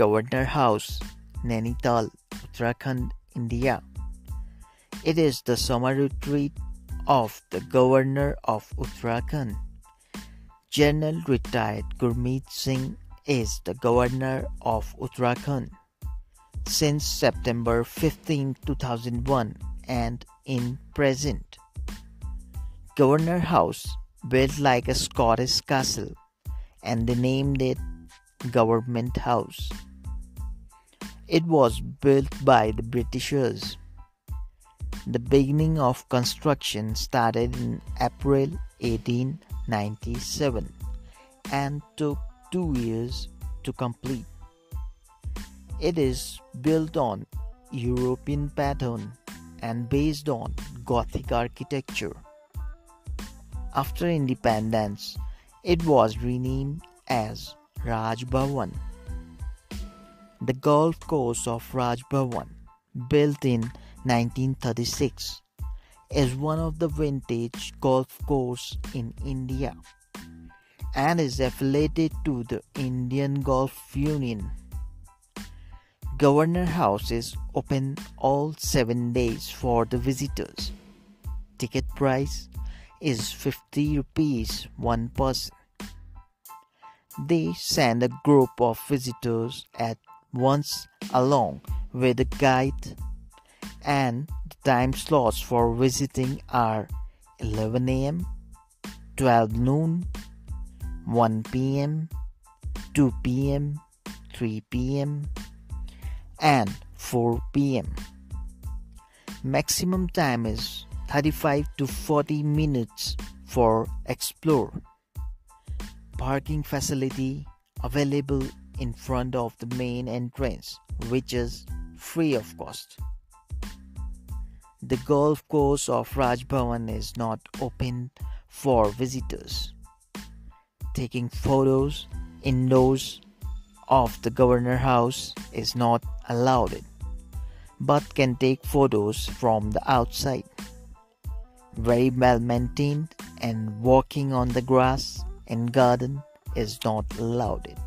Governor House, Nainital, Uttarakhand, India. It is the summer retreat of the Governor of Uttarakhand. General retired Gurmeet Singh is the Governor of Uttarakhand since September 15, 2001 and in present. Governor House built like a Scottish castle and they named it Government House. It was built by the Britishers. The beginning of construction started in April 1897 and took two years to complete. It is built on European pattern and based on Gothic architecture. After independence, it was renamed as Raj Bhavan. The golf course of Raj Bhavan, built in 1936, is one of the vintage golf course in India and is affiliated to the Indian Golf Union. Governor House is open all 7 days for the visitors. Ticket price is 50 rupees one person. They send a group of visitors at once along with a guide and the time slots for visiting are 11 am, 12 noon, 1 pm, 2 pm, 3 pm, and 4 pm. Maximum time is 35 to 40 minutes for explore. Parking facility available in front of the main entrance, which is free of cost. The golf course of Raj Bhavan is not open for visitors. Taking photos indoors of the governor house is not allowed, but can take photos from the outside. Very well maintained and walking on the grass and garden is not allowed.